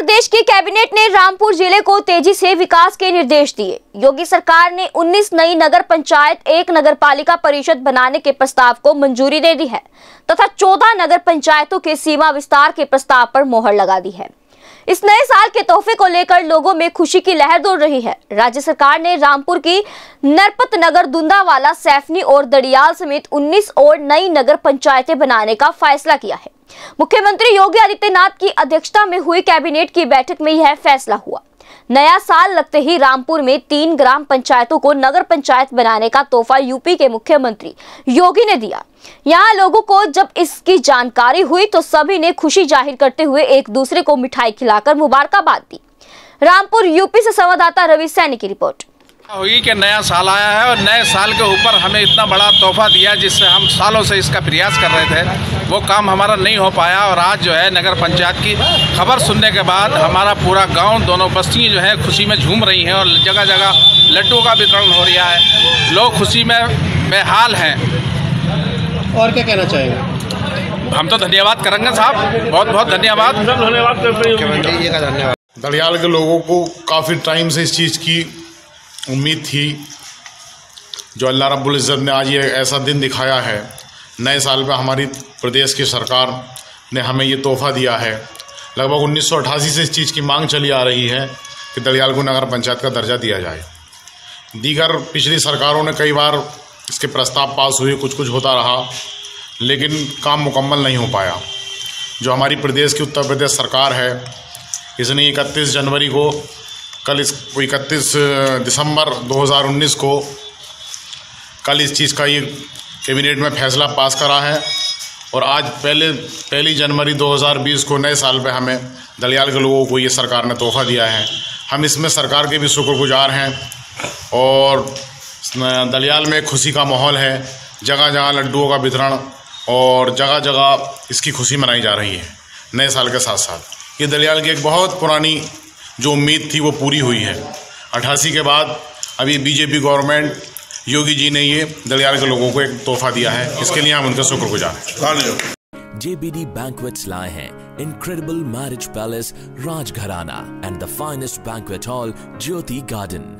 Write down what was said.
प्रदेश की कैबिनेट ने रामपुर ज़िले को तेज़ी से विकास के निर्देश दिए। योगी सरकार ने 19 नई नगर पंचायत, एक नगर पालिका परिषद बनाने के प्रस्ताव को मंजूरी दे दी है, तथा 14 नगर पंचायतों के सीमा विस्तार के प्रस्ताव पर मोहर लगा दी है। इस नए साल के तोहफे को लेकर लोगों में खुशी की लहर दौड़ रही है। राज्य सरकार ने रामपुर की नरपत नगर दुंदावाला, सैफनी और दड़ियाल समेत 19 और नई नगर पंचायतें बनाने का फैसला किया है। मुख्यमंत्री योगी आदित्यनाथ की अध्यक्षता में हुई कैबिनेट की बैठक में यह फैसला हुआ। नया साल लगते ही रामपुर में तीन ग्राम पंचायतों को नगर पंचायत बनाने का तोहफा यूपी के मुख्यमंत्री योगी ने दिया। यहाँ लोगों को जब इसकी जानकारी हुई तो सभी ने खुशी ज़ाहिर करते हुए एक दूसरे को मिठाई खिलाकर मुबारकबाद दी। रामपुर यूपी से संवाददाता रवि सैनी की रिपोर्ट। होगी कि नया साल आया है और नए साल के ऊपर हमें इतना बड़ा तोहफा दिया जिससे हम सालों से इसका प्रयास कर रहे थे। वो काम हमारा नहीं हो पाया और आज जो है नगर पंचायत की खबर सुनने के बाद हमारा पूरा गाँव दोनों बस्तियाँ जो है खुशी में झूम रही हैं और जगह जगह लड्डू का वितरण हो रहा है। लोग खुशी में बेहाल हैं। और क्या कहना चाहेंगे? हम तो धन्यवाद करेंगे साहब। बहुत बहुत धन्यवाद धन्यवाद। दलियाल के लोगों को काफ़ी टाइम से इस चीज़ की उम्मीद थी जो अल्लाह रब्बुल इज़्ज़त ने आज ये ऐसा दिन दिखाया है। नए साल पे हमारी प्रदेश की सरकार ने हमें ये तोहफ़ा दिया है। लगभग उन्नीस सौ अट्ठासी से इस चीज़ की मांग चली आ रही है कि दलियाल को नगर पंचायत का दर्जा दिया जाए। दीगर पिछली सरकारों ने कई बार इसके प्रस्ताव पास हुए कुछ कुछ होता रहा, लेकिन काम मुकम्मल नहीं हो पाया। जो हमारी प्रदेश की उत्तर प्रदेश सरकार है, इसने इकतीस जनवरी को कल इस इकतीस दिसंबर 2019 को कल इस चीज़ का ये कैबिनेट में फैसला पास करा है और आज पहले, पहली जनवरी 2020 को नए साल पे हमें दलियाल के लोगों को ये सरकार ने तोहफ़ा दिया है। हम इसमें सरकार के भी शुक्रगुजार हैं और दलियाल में खुशी का माहौल है जगह जगह लड्डुओं का वितरण और जगह जगह इसकी खुशी मनाई जा रही है नए साल के साथ साथ ये दलियाल की एक बहुत पुरानी जो उम्मीद थी वो पूरी हुई है अट्ठासी के बाद अभी बीजेपी गवर्नमेंट योगी जी ने ये दलियाल के लोगों को एक तोहफा दिया है इसके लिए हम उनका शुक्रगुजार हैं JBD Banquets lie hai incredible marriage palace Rajgharana and the finest banquet hall Jyoti Garden.